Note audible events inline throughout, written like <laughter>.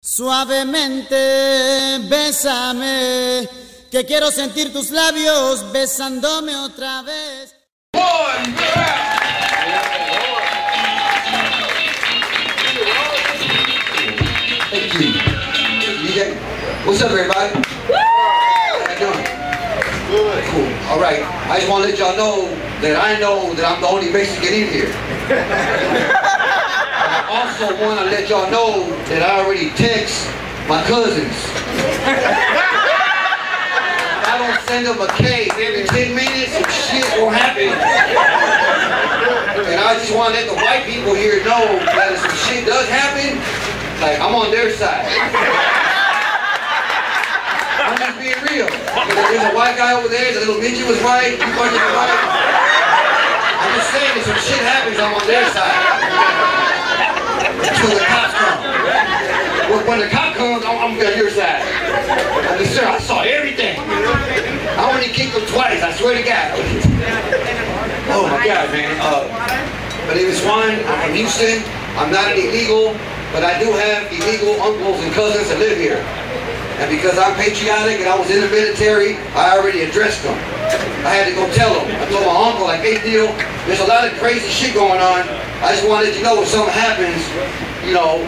Suavemente, bésame, que quiero sentir tus labios besándome otra vez. What's up, everybody? Cool. All right. I just want to let y'all know that I know that I'm the only Mexican in here. I also want to let y'all know that I already text my cousins. I don't send them a cake every 10 minutes, some shit will happen. And I just want to let the white people here know that if some shit does happen, like I'm on their side. I'm just being real. There's a white guy over there, the little midget was right, you of right. I'm just saying if some shit happens, I'm on their side. Until the cops come. When- When the cop comes, I'm, I'm on your side. I said, sir, I saw everything. I only kicked him twice, I swear to God. Oh my God, man. Uh, my name is Juan. I'm from Houston. I'm not an illegal, but I do have illegal uncles and cousins that live here. And because I'm patriotic and I was in the military, I already addressed them. I had to go tell them. I told my uncle, like, hey, deal, there's a lot of crazy shit going on. I just wanted to know if something happens, you know.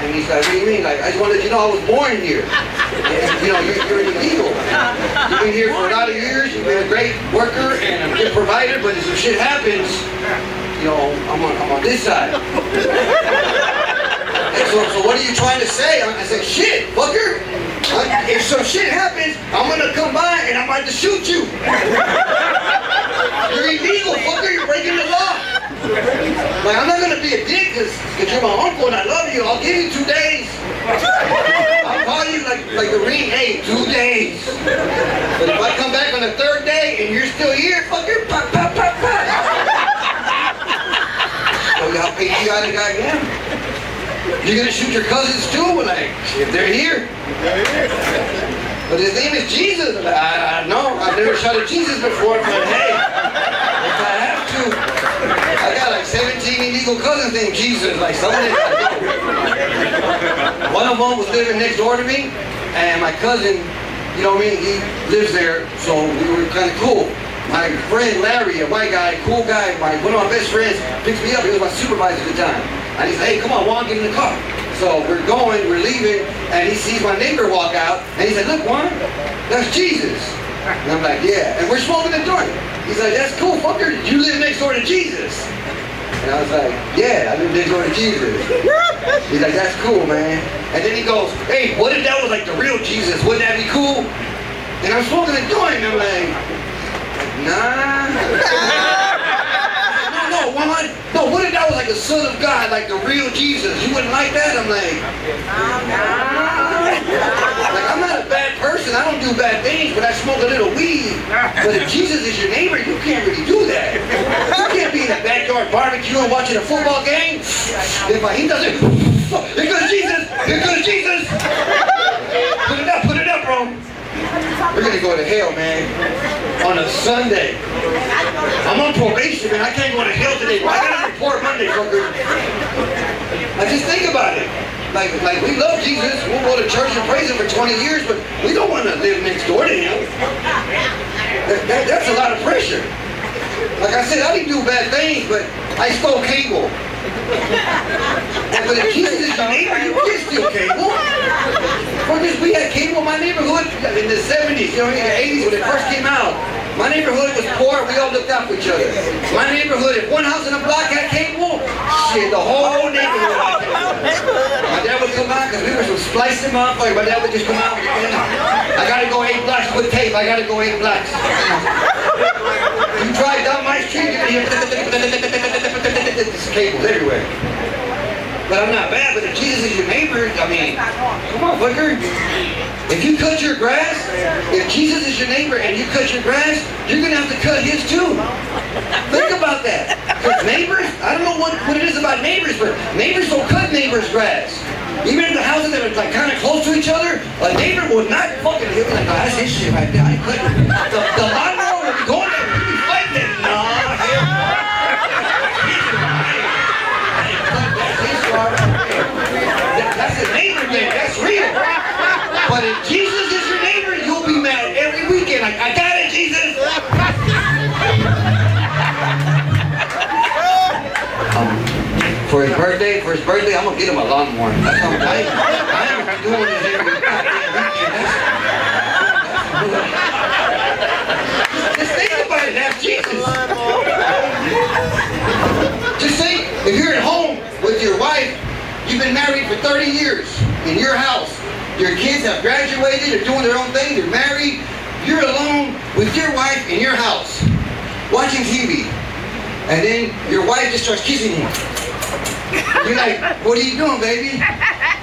And he's like, what do you mean? Like, I just wanted to you know I was born here. And, you know, you're, you're illegal. You've been here for a lot of years. You've been a great worker and a good provider, but if some shit happens, you know, I'm on, I'm on this side. So, so what are you trying to say? I said, shit, fucker. I- If some shit happens, I'm gonna come by and I'm about to shoot you. <laughs> You're illegal, fucker. You're breaking the law. Like, I'm not gonna be a dick because you're my uncle and I love you. I'll give you two days. I'll call you like like the ring, hey, two days. But if I come back on the third day and you're still here, fucker, pop, pop, pop, pop. Show you how patriotic I am. You're gonna shoot your cousins too, like if they're here. But his name is Jesus. I, I know. I've never shot at Jesus before, but hey, if I have to, I got like 17 illegal cousins named Jesus. Like some of them. One of them was living next door to me, and my cousin, you know what I mean, he lives there, so we were kind of cool. My friend Larry, a white guy, cool guy, my, one of my best friends, picks me up. He was my supervisor at the time. And he said, hey, come on, Juan, get in the car. So we're going, we're leaving, and he sees my neighbor walk out, and he said, look, Juan, that's Jesus. And I'm like, yeah. And we're smoking a joint. He's like, that's cool, fucker. You live next door to Jesus. And I was like, yeah, I live next door to Jesus. He's like, that's cool, man. And then he goes, hey, what if that was like the real Jesus? Wouldn't that be cool? And I'm smoking a joint, and I'm like, nah. <laughs> no, no, Juan, no, what if that was like the Son of God, like the real Jesus? You wouldn't like that? I'm like, nah. like, I'm not I don't do bad things, but I smoke a little weed. But if Jesus is your neighbor, you can't really do that. You can't be in the backyard barbecue and watching a football game. If he doesn't, here goes Jesus. Here Jesus. Put it up, put it up, bro. We're gonna go to hell, man. On a Sunday. I'm on probation, man. I can't go to hell today. I gotta report Monday, fucker. Just think about it. Like, like we love Jesus. We'll go to church and praise Him for 20 years, but we don't want to live next door to Him. That, that- that's a lot of pressure. Like I said, I didn't do bad things, but I stole cable. But if Jesus is your neighbor, you can steal cable. Because we had cable in my neighborhood in the 70s, you know, in the 80s when it first came out. My neighborhood was poor, we all looked out for each other. My neighborhood, if one house in the block had cable, shit, the whole neighborhood cable. My dad would come out, because we were some splicing motherfuckers, my dad would just come out, with I gotta go eight blocks with tape, I gotta go eight blocks. You drive down my street, you're gonna hear <laughs> this cables everywhere. But I'm not bad, but if Jesus is your neighbor, I mean, come on, fucker. If you cut your grass, if Jesus is your neighbor and you cut your grass, you're gonna have to cut his too. Think about that. Because neighbors, I don't know what, what it is about neighbors, but neighbors don't cut neighbors' grass. Even in the houses that are like kind of close to each other, a neighbor will not fucking like, oh, that's his shit right there. I it. The, the lawnmower will be going birthday, I'm gonna get him a lawnmower. That's how I, I been doing this every goddamn just think about it, that's Jesus. Just think, if you're at home with your wife, you've been married for 30 years in your house. Your kids have graduated, they're doing their own thing, they're married. You're alone with your wife in your house, watching TV. And then your wife just starts kissing you. You're like, what are you doing, baby?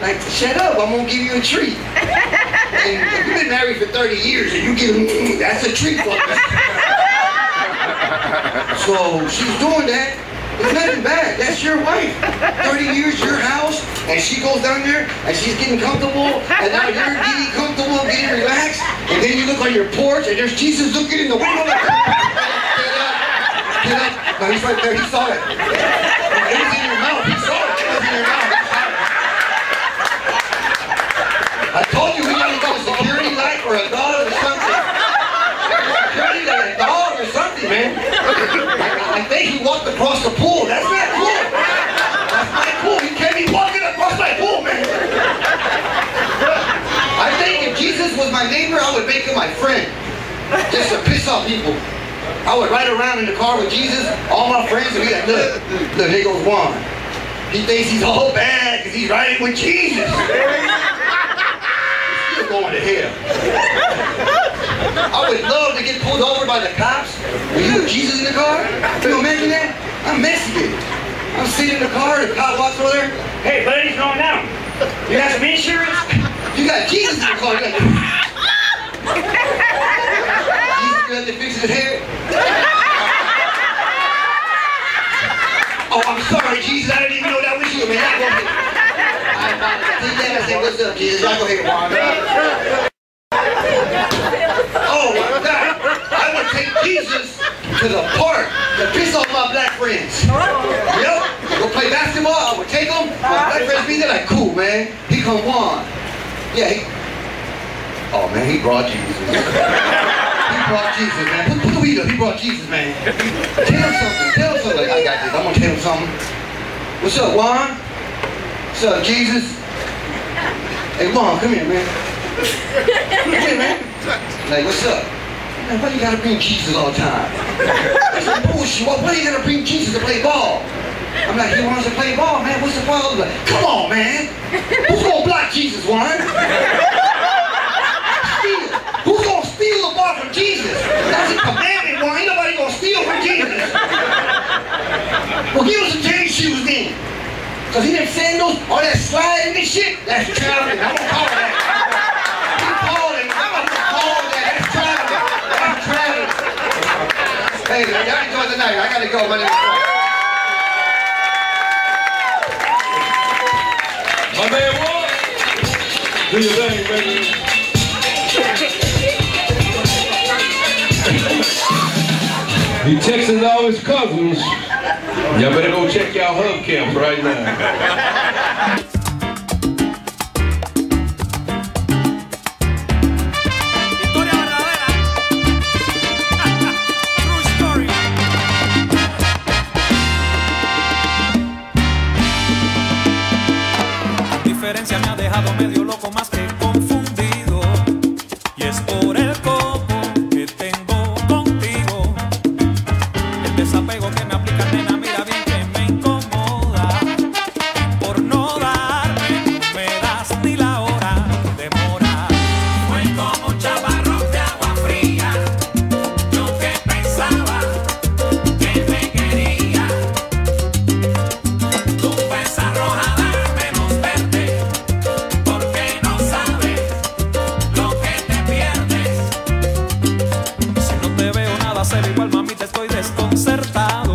Like, shut up, I'm gonna give you a treat. And if you've been married for 30 years and you give me, that's a treat for us. So she's doing that. It's nothing bad. That's your wife. 30 years, your house, and she goes down there and she's getting comfortable, and now you're getting comfortable, getting relaxed, and then you look on your porch and there's Jesus looking in the window like, get up, get up. He's right there. He saw. It was in your mouth. He saw it. It was in your mouth. I told you we gotta go a security light or a dog or something. Security light, a dog or something, man. I he walked across the pool. That's not cool. That's my pool. He can't be walking across my pool, man. I think if Jesus was my neighbor, I would make him my friend. Just to piss off people. I would ride around in the car with Jesus, all my friends would be like, look, look, there goes Juan. He thinks he's all bad because he's riding with Jesus. Going to hell. I would love to get pulled over by the cops with you with Jesus in the car. Can you imagine that? I'm Mexican. I'm sitting in the car, the cop walks over there. Hey, buddy's going down. You got some insurance? You got Jesus in the car. You got Jesus got to fix his hair. Oh, I'm sorry, Jesus. I didn't even know that was you, man. I go ahead. I apologize. He came and said, what's up, Jesus? I go ahead, Juan. Oh, my God. I would take Jesus to the park to piss off my black friends. Yep. Go play basketball. I would take them. My black friends be there like, cool, man. He come Juan. Yeah, he... Oh, man, he brought Jesus. He brought Jesus, man. Put, put the weed up. He brought Jesus, man. Tell him something. Tell him something. I got this. I'm going to tell him something. What's up, Juan? What's up, Jesus? Hey, Juan, come here, man. Come here, man. Like, what's up? Man, why you gotta bring Jesus all the time? That's some bullshit. Why, why you gotta bring Jesus to play ball? I'm like, he wants to play ball, man. What's the problem? Like, Come on, man. Who's gonna block Jesus, Juan? Steal. Who's gonna steal the ball from Jesus? That's a commandment, Juan. Ain't nobody gonna steal from Jesus. Well, give us some tennis shoes then. Cause he them sandals, all that sliding and shit, that's traveling. I'm gonna call that. I'm calling. I'm gonna call that. Hey, y'all enjoy the night. I gotta go. My name is. My man, what? Do your thing, baby. Texting all his cousins. Y'all better go check y'all hubcaps right now. <laughs> Me ha dejado medio loco más que se ve igual, mami, te estoy desconcertado.